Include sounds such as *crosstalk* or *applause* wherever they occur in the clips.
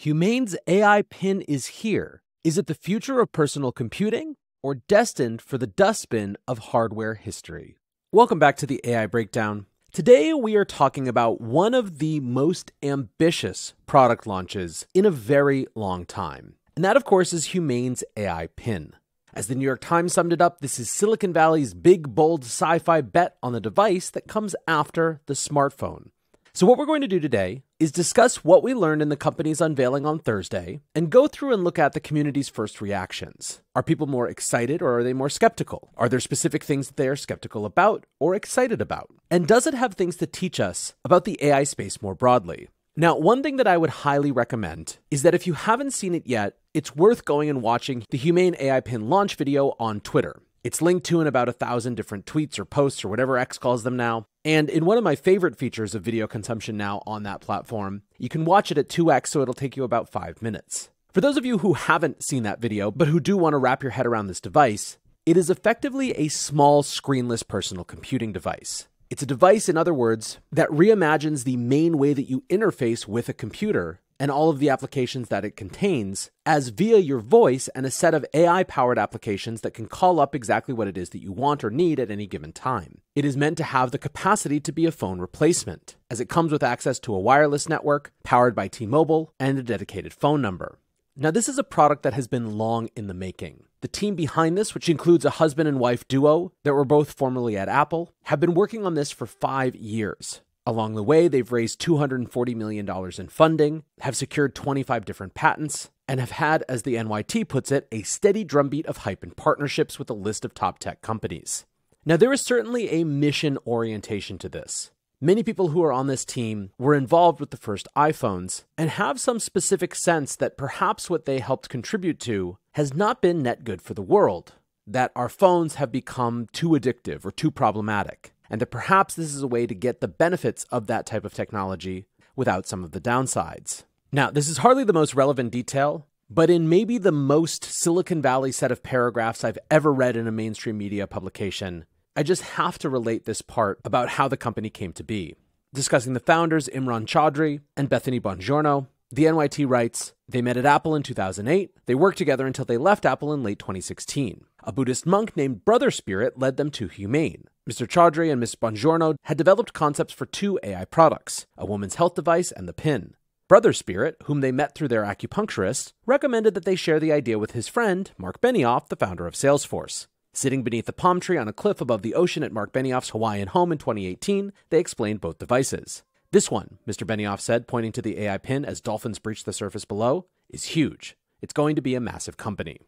Humane's AI pin is here. Is it the future of personal computing or destined for the dustbin of hardware history? Welcome back to the AI Breakdown. Today we are talking about one of the most ambitious product launches in a very long time. And that, of course, is Humane's AI pin. As the New York Times summed it up, this is Silicon Valley's big, bold sci fi bet on the device that comes after the smartphone. So, what we're going to do today is discuss what we learned in the company's unveiling on Thursday and go through and look at the community's first reactions. Are people more excited or are they more skeptical? Are there specific things that they are skeptical about or excited about? And does it have things to teach us about the AI space more broadly? Now, one thing that I would highly recommend is that if you haven't seen it yet, it's worth going and watching the Humane AI Pin launch video on Twitter. It's linked to in about a thousand different tweets or posts or whatever X calls them now. And in one of my favorite features of video consumption now on that platform, you can watch it at 2x, so it'll take you about five minutes. For those of you who haven't seen that video, but who do want to wrap your head around this device, it is effectively a small screenless personal computing device. It's a device, in other words, that reimagines the main way that you interface with a computer and all of the applications that it contains as via your voice and a set of AI powered applications that can call up exactly what it is that you want or need at any given time. It is meant to have the capacity to be a phone replacement, as it comes with access to a wireless network powered by T Mobile and a dedicated phone number. Now, this is a product that has been long in the making. The team behind this, which includes a husband and wife duo that were both formerly at Apple, have been working on this for five years. Along the way, they've raised $240 million in funding, have secured 25 different patents, and have had, as the NYT puts it, a steady drumbeat of hype and partnerships with a list of top tech companies. Now, there is certainly a mission orientation to this. Many people who are on this team were involved with the first iPhones and have some specific sense that perhaps what they helped contribute to has not been net good for the world, that our phones have become too addictive or too problematic and that perhaps this is a way to get the benefits of that type of technology without some of the downsides. Now, this is hardly the most relevant detail, but in maybe the most Silicon Valley set of paragraphs I've ever read in a mainstream media publication, I just have to relate this part about how the company came to be. Discussing the founders, Imran Chaudhri and Bethany Bongiorno, the NYT writes They met at Apple in 2008. They worked together until they left Apple in late 2016. A Buddhist monk named Brother Spirit led them to Humane. Mr. Chaudhri and Ms. Bongiorno had developed concepts for two AI products a woman's health device and the pin. Brother Spirit, whom they met through their acupuncturist, recommended that they share the idea with his friend, Marc Benioff, the founder of Salesforce. Sitting beneath a palm tree on a cliff above the ocean at Marc Benioff's Hawaiian home in 2018, they explained both devices. This one, Mr. Benioff said, pointing to the AI pin as dolphins breach the surface below, is huge. It's going to be a massive company.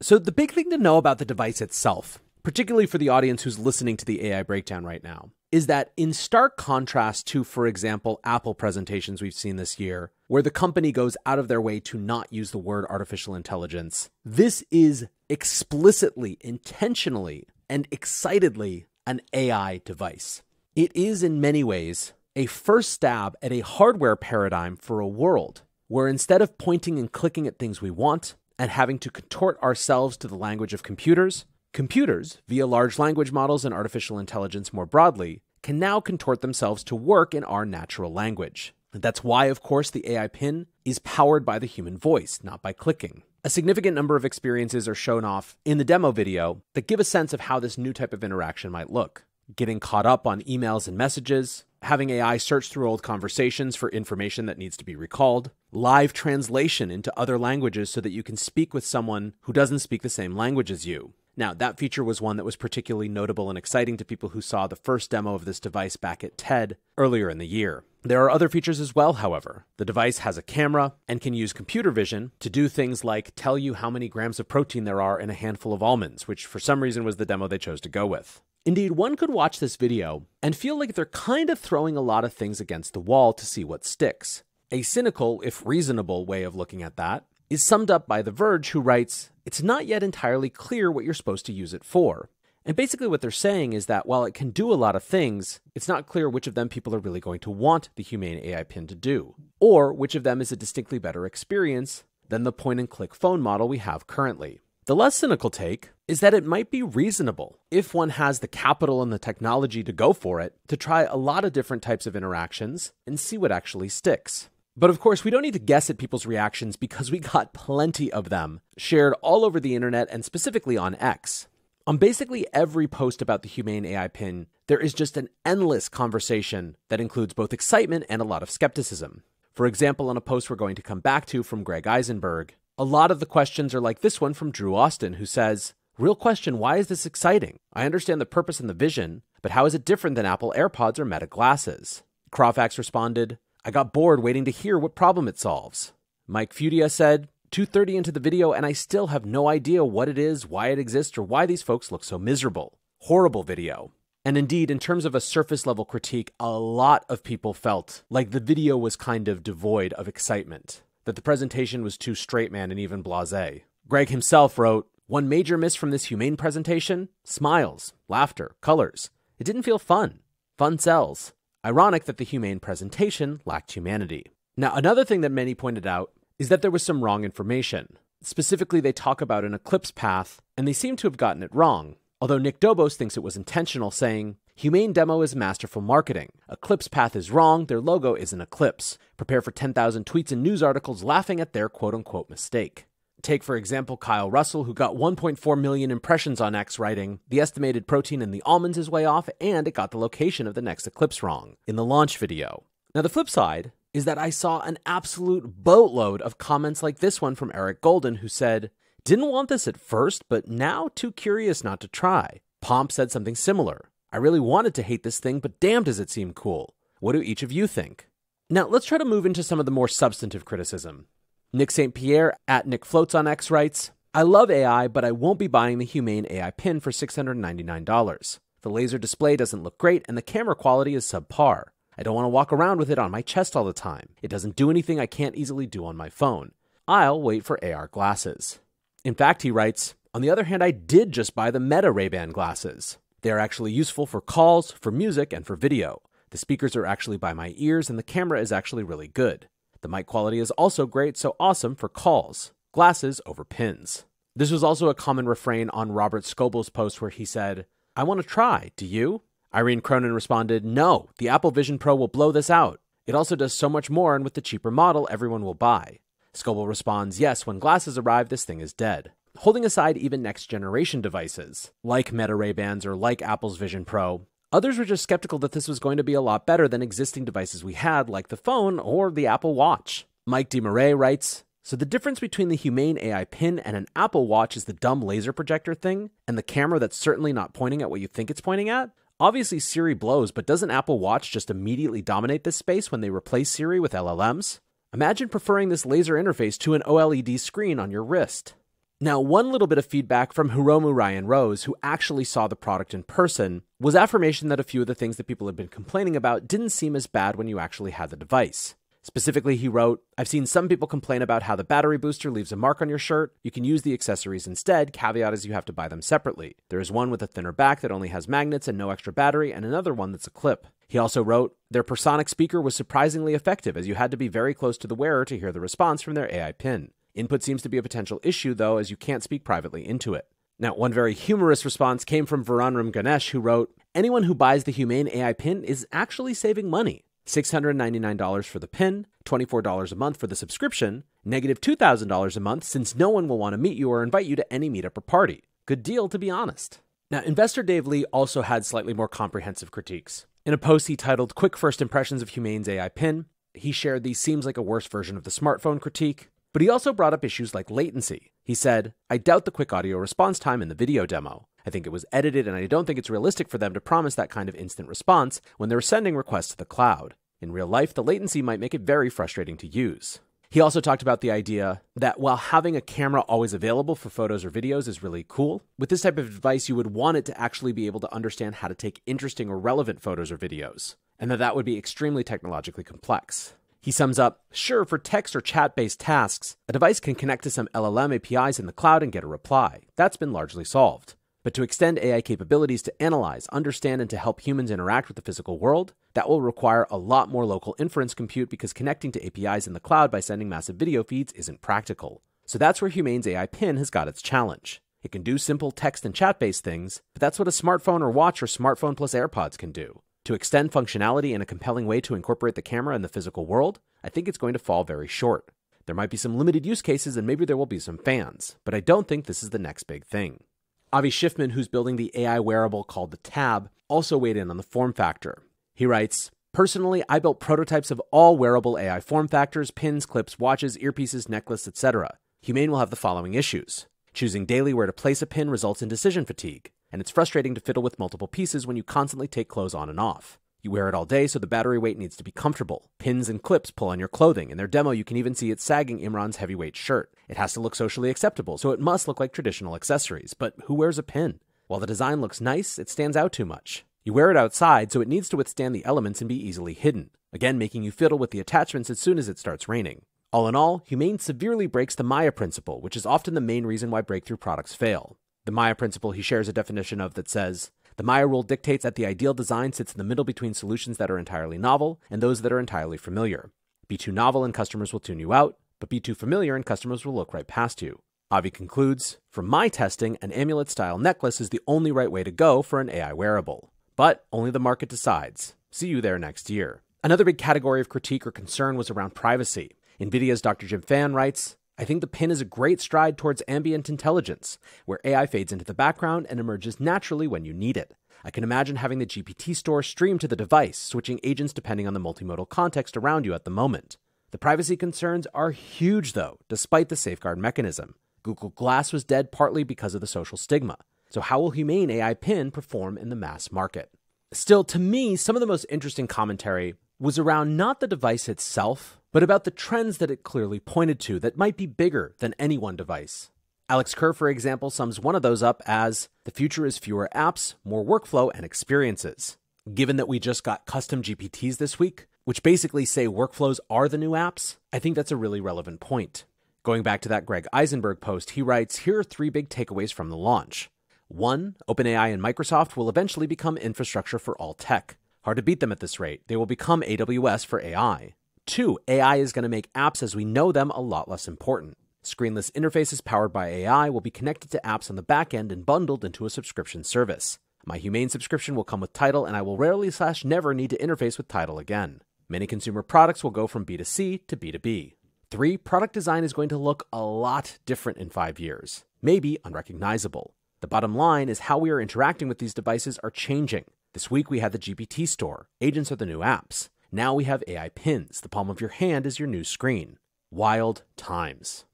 So, the big thing to know about the device itself particularly for the audience who's listening to the AI breakdown right now, is that in stark contrast to, for example, Apple presentations we've seen this year, where the company goes out of their way to not use the word artificial intelligence, this is explicitly, intentionally, and excitedly an AI device. It is, in many ways, a first stab at a hardware paradigm for a world where instead of pointing and clicking at things we want and having to contort ourselves to the language of computers, Computers, via large language models and artificial intelligence more broadly, can now contort themselves to work in our natural language. That's why, of course, the AI pin is powered by the human voice, not by clicking. A significant number of experiences are shown off in the demo video that give a sense of how this new type of interaction might look. Getting caught up on emails and messages, having AI search through old conversations for information that needs to be recalled, live translation into other languages so that you can speak with someone who doesn't speak the same language as you, now, that feature was one that was particularly notable and exciting to people who saw the first demo of this device back at TED earlier in the year. There are other features as well, however. The device has a camera and can use computer vision to do things like tell you how many grams of protein there are in a handful of almonds, which for some reason was the demo they chose to go with. Indeed, one could watch this video and feel like they're kind of throwing a lot of things against the wall to see what sticks. A cynical, if reasonable, way of looking at that is summed up by The Verge, who writes It's not yet entirely clear what you're supposed to use it for. And basically, what they're saying is that while it can do a lot of things, it's not clear which of them people are really going to want the Humane AI pin to do, or which of them is a distinctly better experience than the point and click phone model we have currently. The less cynical take is that it might be reasonable, if one has the capital and the technology to go for it, to try a lot of different types of interactions and see what actually sticks. But of course, we don't need to guess at people's reactions because we got plenty of them shared all over the internet and specifically on X. On basically every post about the Humane AI pin, there is just an endless conversation that includes both excitement and a lot of skepticism. For example, on a post we're going to come back to from Greg Eisenberg, a lot of the questions are like this one from Drew Austin, who says, Real question, why is this exciting? I understand the purpose and the vision, but how is it different than Apple AirPods or Meta glasses? Crawfax responded, I got bored waiting to hear what problem it solves. Mike Fudia said, 2:30 into the video and I still have no idea what it is, why it exists or why these folks look so miserable. Horrible video. And indeed, in terms of a surface level critique, a lot of people felt like the video was kind of devoid of excitement, that the presentation was too straight man and even blase. Greg himself wrote, one major miss from this humane presentation smiles, laughter, colors. It didn't feel fun. Fun sells. Ironic that the humane presentation lacked humanity. Now, another thing that many pointed out is that there was some wrong information. Specifically, they talk about an eclipse path, and they seem to have gotten it wrong. Although Nick Dobos thinks it was intentional, saying, Humane Demo is masterful marketing. Eclipse Path is wrong, their logo is an eclipse. Prepare for 10,000 tweets and news articles laughing at their quote unquote mistake. Take, for example, Kyle Russell, who got 1.4 million impressions on X, writing, The estimated protein in the almonds is way off, and it got the location of the next eclipse wrong in the launch video. Now, the flip side is that I saw an absolute boatload of comments like this one from Eric Golden, who said, Didn't want this at first, but now too curious not to try. Pomp said something similar. I really wanted to hate this thing, but damn does it seem cool. What do each of you think? Now, let's try to move into some of the more substantive criticism. Nick St. Pierre at Nick Floats on X writes, I love AI, but I won't be buying the Humane AI pin for $699. The laser display doesn't look great, and the camera quality is subpar. I don't want to walk around with it on my chest all the time. It doesn't do anything I can't easily do on my phone. I'll wait for AR glasses. In fact, he writes, on the other hand, I did just buy the Meta Ray-Ban glasses. They are actually useful for calls, for music, and for video. The speakers are actually by my ears, and the camera is actually really good. The mic quality is also great, so awesome for calls, glasses over pins. This was also a common refrain on Robert Scoble's post where he said, I want to try, do you? Irene Cronin responded, No, the Apple Vision Pro will blow this out. It also does so much more, and with the cheaper model, everyone will buy. Scoble responds, Yes, when glasses arrive, this thing is dead. Holding aside even next generation devices, like Meta Ray Bans or like Apple's Vision Pro, Others were just skeptical that this was going to be a lot better than existing devices we had, like the phone or the Apple Watch. Mike DeMarais writes So the difference between the Humane AI pin and an Apple Watch is the dumb laser projector thing, and the camera that's certainly not pointing at what you think it's pointing at? Obviously, Siri blows, but doesn't Apple Watch just immediately dominate this space when they replace Siri with LLMs? Imagine preferring this laser interface to an OLED screen on your wrist. Now, one little bit of feedback from Hiromu Ryan Rose, who actually saw the product in person, was affirmation that a few of the things that people had been complaining about didn't seem as bad when you actually had the device. Specifically, he wrote, I've seen some people complain about how the battery booster leaves a mark on your shirt. You can use the accessories instead. Caveat is you have to buy them separately. There is one with a thinner back that only has magnets and no extra battery, and another one that's a clip. He also wrote, Their Personic speaker was surprisingly effective as you had to be very close to the wearer to hear the response from their AI pin. Input seems to be a potential issue, though, as you can't speak privately into it. Now, one very humorous response came from Varunram Ganesh, who wrote Anyone who buys the Humane AI pin is actually saving money. $699 for the pin, $24 a month for the subscription, negative $2,000 a month since no one will want to meet you or invite you to any meetup or party. Good deal, to be honest. Now, investor Dave Lee also had slightly more comprehensive critiques. In a post he titled Quick First Impressions of Humane's AI Pin, he shared the seems like a worse version of the smartphone critique, but he also brought up issues like latency. He said, I doubt the quick audio response time in the video demo. I think it was edited, and I don't think it's realistic for them to promise that kind of instant response when they're sending requests to the cloud. In real life, the latency might make it very frustrating to use. He also talked about the idea that while having a camera always available for photos or videos is really cool, with this type of device, you would want it to actually be able to understand how to take interesting or relevant photos or videos, and that that would be extremely technologically complex. He sums up Sure, for text or chat based tasks, a device can connect to some LLM APIs in the cloud and get a reply. That's been largely solved. But to extend AI capabilities to analyze, understand, and to help humans interact with the physical world, that will require a lot more local inference compute because connecting to APIs in the cloud by sending massive video feeds isn't practical. So that's where Humane's AI Pin has got its challenge. It can do simple text and chat based things, but that's what a smartphone or watch or smartphone plus AirPods can do. To extend functionality in a compelling way to incorporate the camera in the physical world, I think it's going to fall very short. There might be some limited use cases and maybe there will be some fans, but I don't think this is the next big thing. Avi Schiffman, who's building the AI wearable called the Tab, also weighed in on the form factor. He writes, Personally, I built prototypes of all wearable AI form factors, pins, clips, watches, earpieces, necklace, etc. Humane will have the following issues. Choosing daily where to place a pin results in decision fatigue, and it's frustrating to fiddle with multiple pieces when you constantly take clothes on and off. You wear it all day, so the battery weight needs to be comfortable. Pins and clips pull on your clothing. In their demo, you can even see it sagging Imran's heavyweight shirt. It has to look socially acceptable, so it must look like traditional accessories. But who wears a pin? While the design looks nice, it stands out too much. You wear it outside, so it needs to withstand the elements and be easily hidden, again making you fiddle with the attachments as soon as it starts raining. All in all, Humane severely breaks the Maya principle, which is often the main reason why breakthrough products fail. The Maya principle he shares a definition of that says, the Maya rule dictates that the ideal design sits in the middle between solutions that are entirely novel and those that are entirely familiar. Be too novel and customers will tune you out, but be too familiar and customers will look right past you. Avi concludes From my testing, an amulet style necklace is the only right way to go for an AI wearable. But only the market decides. See you there next year. Another big category of critique or concern was around privacy. NVIDIA's Dr. Jim Fan writes I think the pin is a great stride towards ambient intelligence, where AI fades into the background and emerges naturally when you need it. I can imagine having the GPT store stream to the device, switching agents depending on the multimodal context around you at the moment. The privacy concerns are huge, though, despite the safeguard mechanism. Google Glass was dead partly because of the social stigma. So, how will Humane AI Pin perform in the mass market? Still, to me, some of the most interesting commentary was around not the device itself, but about the trends that it clearly pointed to that might be bigger than any one device. Alex Kerr, for example, sums one of those up as the future is fewer apps, more workflow, and experiences. Given that we just got custom GPTs this week, which basically say workflows are the new apps, I think that's a really relevant point. Going back to that Greg Eisenberg post, he writes Here are three big takeaways from the launch. One, OpenAI and Microsoft will eventually become infrastructure for all tech. Hard to beat them at this rate. They will become AWS for AI. Two, AI is going to make apps as we know them a lot less important. Screenless interfaces powered by AI will be connected to apps on the back end and bundled into a subscription service. My Humane subscription will come with Tidal, and I will rarely slash never need to interface with Tidal again. Many consumer products will go from B2C to B2B. Three, product design is going to look a lot different in five years, maybe unrecognizable. The bottom line is how we are interacting with these devices are changing. This week we had the GPT store. Agents are the new apps. Now we have AI pins. The palm of your hand is your new screen. Wild times.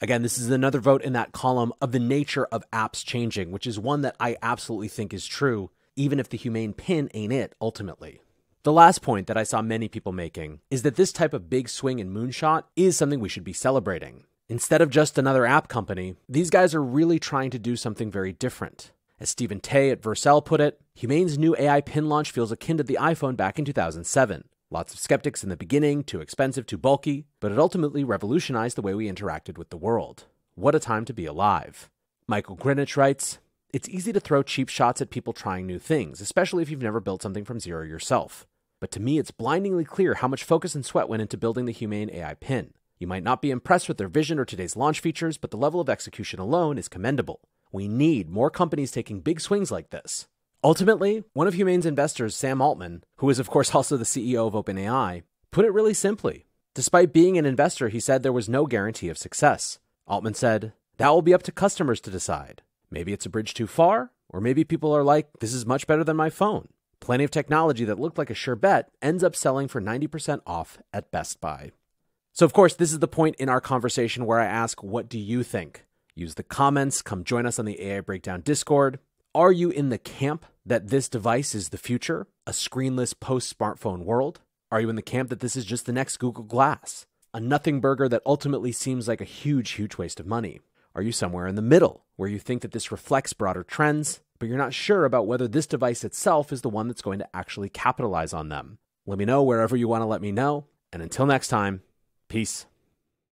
Again, this is another vote in that column of the nature of apps changing, which is one that I absolutely think is true, even if the humane pin ain't it ultimately. The last point that I saw many people making is that this type of big swing and moonshot is something we should be celebrating. Instead of just another app company, these guys are really trying to do something very different. As Steven Tey at Vercel put it, Humane's new AI pin launch feels akin to the iPhone back in 2007. Lots of skeptics in the beginning, too expensive, too bulky, but it ultimately revolutionized the way we interacted with the world. What a time to be alive. Michael Grinich writes It's easy to throw cheap shots at people trying new things, especially if you've never built something from zero yourself. But to me, it's blindingly clear how much focus and sweat went into building the Humane AI pin. You might not be impressed with their vision or today's launch features, but the level of execution alone is commendable. We need more companies taking big swings like this. Ultimately, one of Humane's investors, Sam Altman, who is of course *laughs* also the CEO of OpenAI, put it really simply. Despite being an investor, he said there was no guarantee of success. Altman said, That will be up to customers to decide. Maybe it's a bridge too far, or maybe people are like, This is much better than my phone. Plenty of technology that looked like a sure bet ends up selling for 90% off at Best Buy. So, of course, this is the point in our conversation where I ask, what do you think? Use the comments, come join us on the AI Breakdown Discord. Are you in the camp that this device is the future, a screenless post smartphone world? Are you in the camp that this is just the next Google Glass, a nothing burger that ultimately seems like a huge, huge waste of money? Are you somewhere in the middle, where you think that this reflects broader trends, but you're not sure about whether this device itself is the one that's going to actually capitalize on them? Let me know wherever you want to let me know. And until next time, Peace.